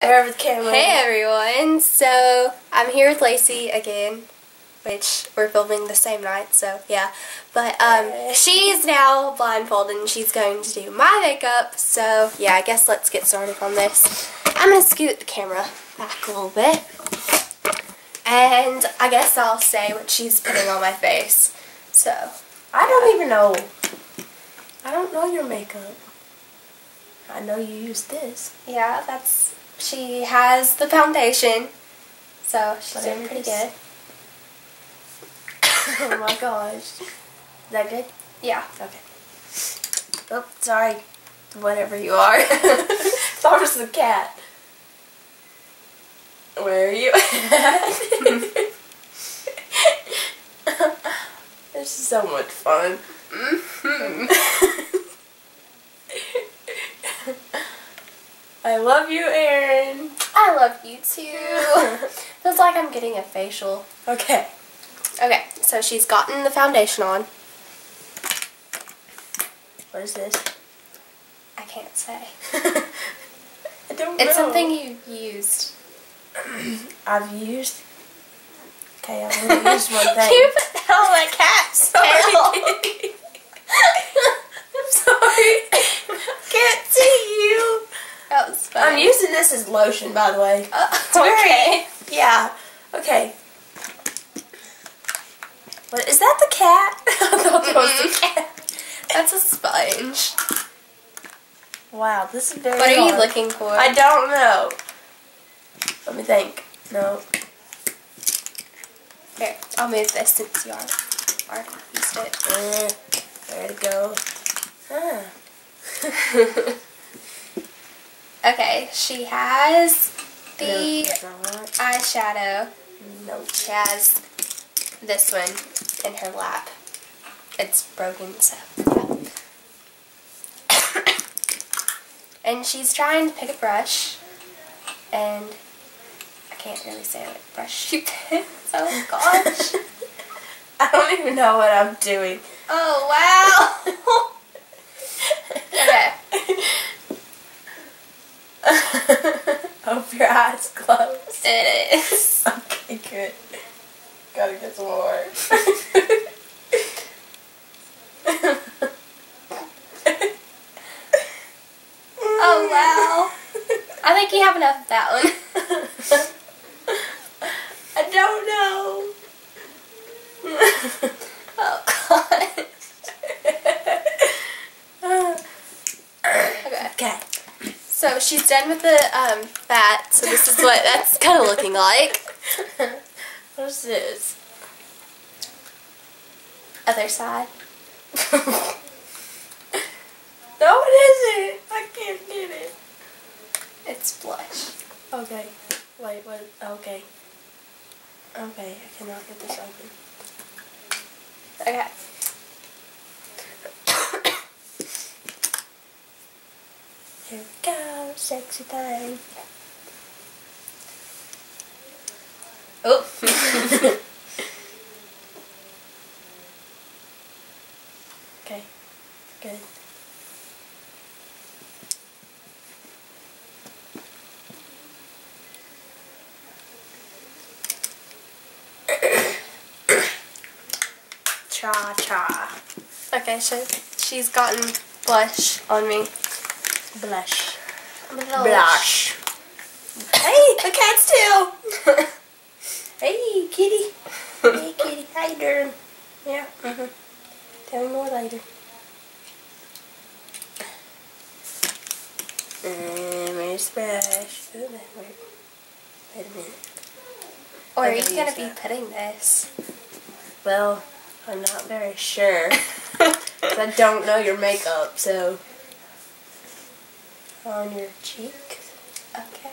There with camera. Hey everyone! So I'm here with Lacie again, which we're filming the same night, so yeah. But um, she's now blindfolded and she's going to do my makeup. So yeah, I guess let's get started on this. I'm gonna scoot the camera back a little bit, and I guess I'll say what she's putting on my face. So I don't even know. I don't know your makeup. I know you use this. yeah, that's she has the foundation, so she's doing pretty good. oh my gosh. Is that good? Yeah. Okay. Oh, sorry. Whatever you are. Thought it was the cat. Where are you at? this is so much fun. I love you, Erin. I love you too. Feels like I'm getting a facial. Okay. Okay, so she's gotten the foundation on. What is this? I can't say. I don't It's know. something you've used. I've used. Okay, I've only used one thing. you put that on my cat's tail. I'm sorry. Can't see. Fun. I'm using this as lotion, by the way. Uh, okay. Yeah. Okay. What is that? The cat? I thought that was the cat. That's a sponge. Wow, this is very. What are you looking for? I don't know. Let me think. No. Here, I'll move this since you are, are used it. Eh, there to go. Huh. Okay, she has the No, eyeshadow. No. She has this one in her lap. It's broken, so and she's trying to pick a brush, and I can't really say what brush she picked. Oh gosh. I don't even know what I'm doing. oh wow. okay. Hope your eyes closed. It is. Okay, good. Gotta get some more. Oh wow. I think you have enough of that one. I don't know. Oh god. Okay. okay. So she's done with the um, fat, so this is what that's kind of looking like. What's this? Other side. No, it isn't. I can't get it. It's blush. Okay. Wait, what? Okay. Okay, I cannot get this open. Okay. Here we go, sexy thing. Oh. Okay, good. Cha cha. okay, so she's gotten blush on me. Blush. Blush. Hey, the cat's tail. hey, kitty. Hey, kitty. How you doing? Yeah. hmm Tell me more later. And where's splash? Ooh, that worked. Wait a minute. Or are you gonna be putting this? Well, I'm not very sure. I don't know your makeup, so. On your cheek? Okay.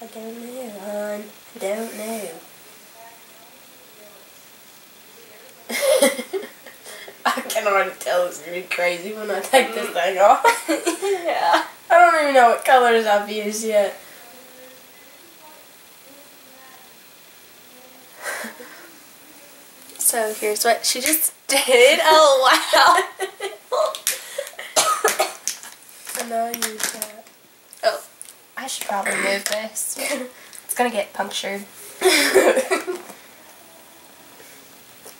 I don't know, hon. I don't know. I can already tell it's gonna be crazy when I take this mm. thing off. yeah. I don't even know what colors I've used yet. So here's what she just did. Oh wow. I use that. Oh. I should probably move this. It's gonna get punctured.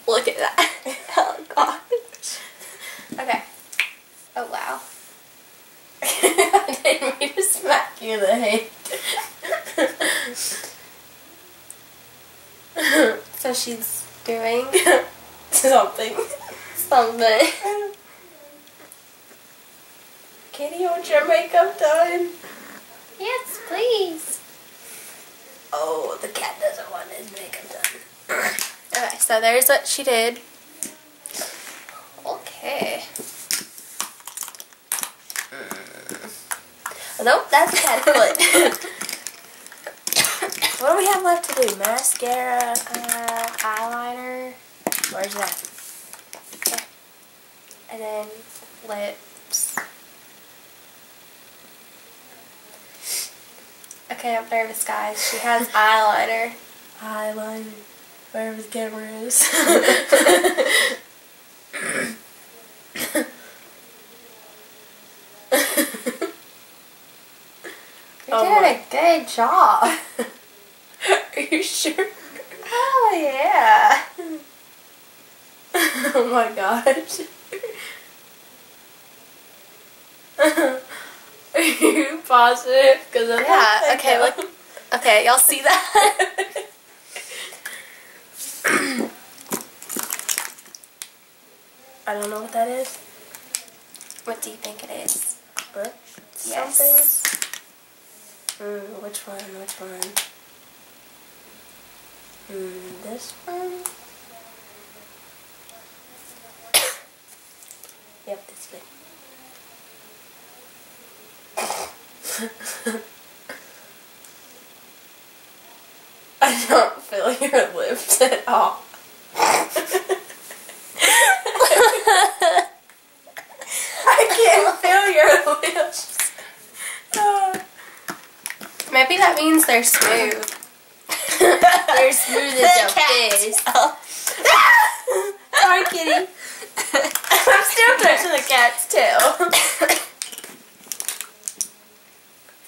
Look at that. Oh gosh. Okay. Oh wow. I didn't mean to smack you in the head. So she's doing Something. something. Want your makeup done? Yes, please. Oh, the cat doesn't want his makeup done. Okay, so there's what she did. Okay. Nope, that's a cat foot. what do we have left to do? Mascara. Uh, eyeliner, Where's that? and then lips. Okay, I'm nervous, guys. She has eyeliner. Eyeliner. Wherever the camera is. You're Oh doing my- a good job. Are you sure? Oh yeah. oh my gosh. You positive? Because Yeah. Okay. Look. Okay, y'all see that? I don't know what that is. what do you think it is? But Yes. something. Mm, which one? Which one? Hmm, this one? yep, that's good. I don't feel your lips at all. I can't feel your lips. Oh. Maybe that means they're smooth. They're smooth as Cat's face. Sorry, kitty. I'm still touching the cat's tail.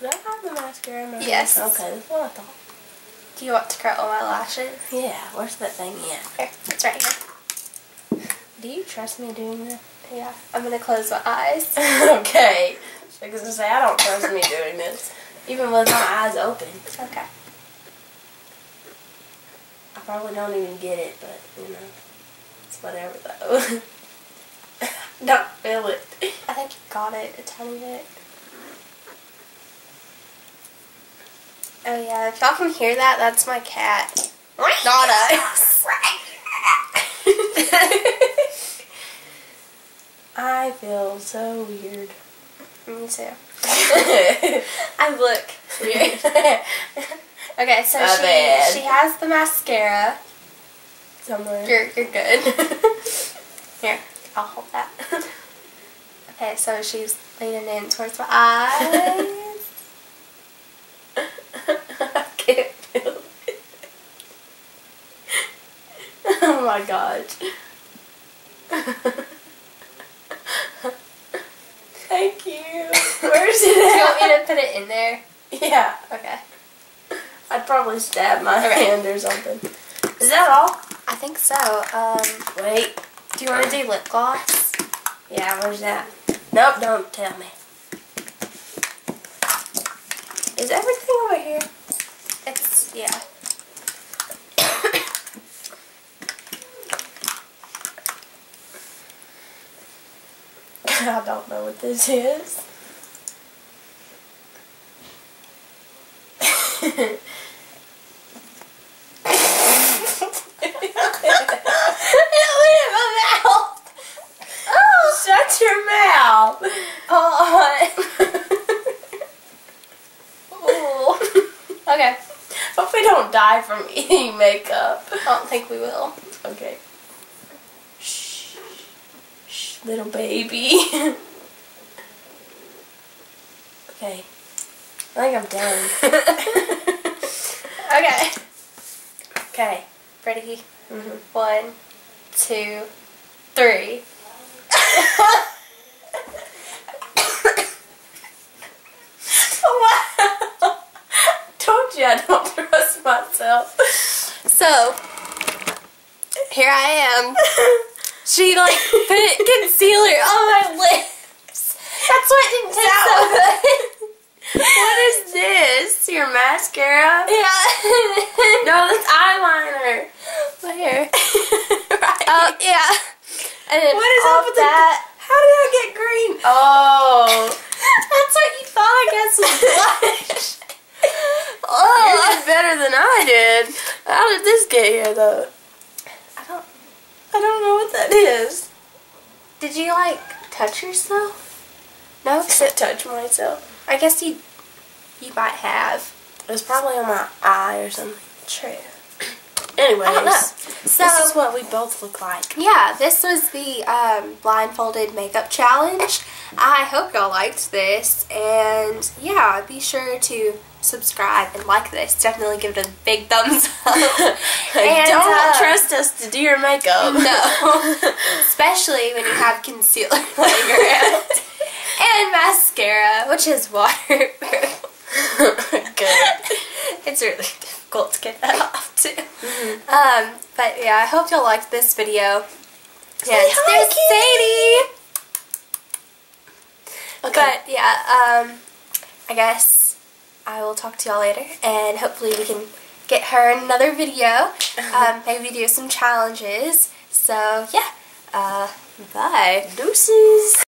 Did I have the mascara in my Yes. Okay, that's what I thought. Do you want to curl my lashes? Yeah, where's that thing at? Here, it's right here. Do you trust me doing this? Yeah, I'm gonna close my eyes. okay. So I say, I don't trust me doing this. Even with my eyes open. Okay. I probably don't even get it, but, you know. It's whatever, though. don't feel it. I think you got it a tiny bit. Oh yeah, if y'all can hear that, that's my cat. Not us. I feel so weird. Me too. I look weird. Okay, so she bad. she has the mascara. Somewhere. You're you're good. Here, I'll hold that. Okay, so she's leaning in towards my eyes. I can't feel it. Gosh. Thank you. Where's Do you want me to put it in there? Yeah. Okay. I'd probably stab my Okay. hand or something. Is that all? I think so. Um, Wait. do you want to do lip gloss? Yeah, where's that? Nope, don't tell me. Is everything over here? It's yeah. I don't know what this is. it went in my. Oh. Shut your mouth. Okay. Hope we don't die from eating makeup. I don't think we will. Okay. little baby. okay. I think I'm done. Okay. Okay. Ready? Mhm. One, two, three. wow. you I don't trust myself. So, here I am. She like put concealer on my lips. That's what didn't taste so good. what is this? Your mascara? Yeah. No, that's eyeliner. Where? right. Oh yeah. And then what is up with that? that? How did I get green? Oh. That's what you thought, I guess, was blush. You oh. did better than I did. How did this get here, though? I don't. Know what that is. Did you like touch yourself? No. I touch myself. I guess you. You might have. It was probably on my eye or something. True. Anyways, I don't know. So this is what we both look like. yeah, this was the um, blindfolded makeup challenge. I hope y'all liked this, and yeah, be sure to subscribe and like this. Definitely give it a big thumbs up. And, don't uh, trust us to do your makeup. No. Especially when you have concealer laying around. and mascara, which is waterproof. Good. It's really difficult to get that off too. Mm-hmm. Um, but yeah, I hope y'all liked this video. Hi, there's Sadie. But yeah, um, I guess I will talk to y'all later, and hopefully we can get her another video. Um, maybe do some challenges. So yeah, uh, bye. Deuces.